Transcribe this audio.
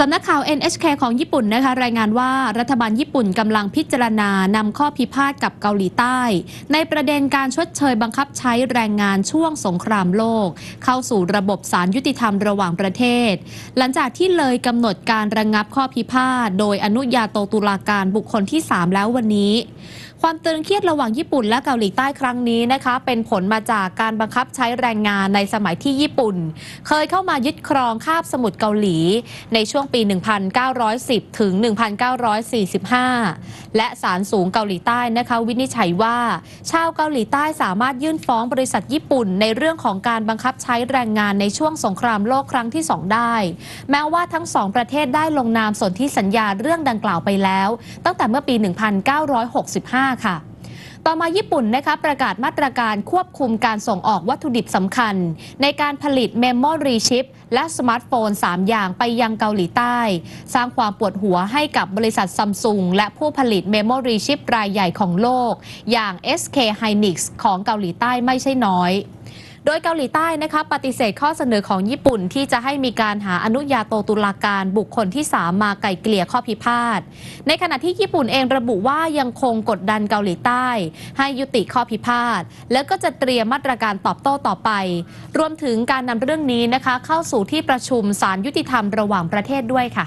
สำนักข่าว NHK ของญี่ปุ่นนะคะรายงานว่ารัฐบาลญี่ปุ่นกำลังพิจารณานำข้อพิพาทกับเกาหลีใต้ ในประเด็นการชดเชยบังคับใช้แรงงานช่วงสงครามโลก เข้าสู่ระบบศาลยุติธรรมระหว่างประเทศ หลังจากที่เลยกำหนดการระงงับข้อพิพาทโดยอนุญาโตตุลาการบุคคลที่ 3 แล้ววันนี้ ความตึงเครียดระหว่างญี่ปุ่นและเกาหลีใต้ครั้งนี้นะคะ เป็นผลมาจากการบังคับใช้แรงงานในสมัยที่ญี่ปุ่น เคยเข้ามายึดครองคาบสมุทรเกาหลี ในช่วงปี 1910 ถึง 1945 และศาลสูงเกาหลีใต้นะคะ วินิจฉัยว่า ชาวเกาหลีใต้สามารถยื่นฟ้องบริษัทญี่ปุ่น ในเรื่องของการบังคับใช้แรงงานในช่วงสงครามโลกครั้งที่ 2 ได้ แม้ว่าทั้งสองประเทศได้ลงนามสนธิสัญญาเรื่องดังกล่าวไปแล้ว ตั้งแต่เมื่อปี 1965ค่ะ ต่อมาญี่ปุ่นนะคะประกาศมาตรการควบคุมการส่งออกวัตถุดิบสำคัญ ในการผลิต memory chip และสมาร์ทโฟน 3 อย่างไปยังเกาหลีใต้ สร้างความปวดหัวให้กับบริษัทซัมซุงและผู้ผลิต memory chip รายใหญ่ของโลก อย่าง SK Hynix ของเกาหลีใต้ไม่ใช่น้อย โดยเกาหลีใต้นะคะปฏิเสธข้อเสนอของญี่ปุ่นที่จะให้มีการหาอนุญาโตตุลาการบุคคลที่ 3 มาไกล่เกลี่ยข้อพิพาท ในขณะที่ญี่ปุ่นเองระบุว่ายังคงกดดันเกาหลีใต้ ให้ยุติข้อพิพาท แล้วก็จะเตรียมมาตรการตอบโต้ต่อไป รวมถึงการนำเรื่องนี้นะคะ เข้าสู่ที่ประชุมศาลยุติธรรมระหว่างประเทศด้วยค่ะ